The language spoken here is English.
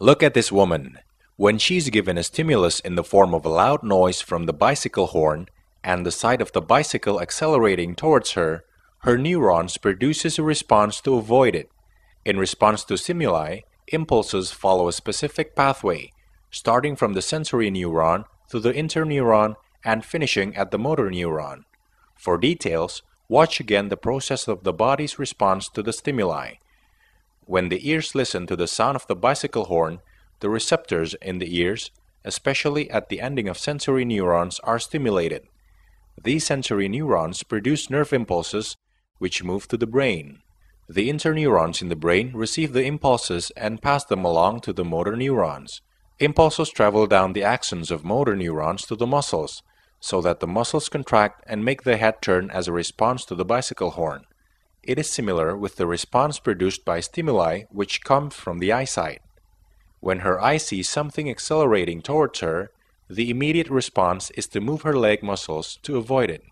Look at this woman. When she's given a stimulus in the form of a loud noise from the bicycle horn and the sight of the bicycle accelerating towards her, her neurons produces a response to avoid it. In response to stimuli, impulses follow a specific pathway, starting from the sensory neuron to the interneuron and finishing at the motor neuron. For details, watch again the process of the body's response to the stimuli. When the ears listen to the sound of the bicycle horn, the receptors in the ears, especially at the ending of sensory neurons, are stimulated. These sensory neurons produce nerve impulses which move to the brain. The interneurons in the brain receive the impulses and pass them along to the motor neurons. Impulses travel down the axons of motor neurons to the muscles, so that the muscles contract and make the head turn as a response to the bicycle horn. It is similar with the response produced by stimuli which come from the eyesight. When her eye sees something accelerating towards her, the immediate response is to move her leg muscles to avoid it.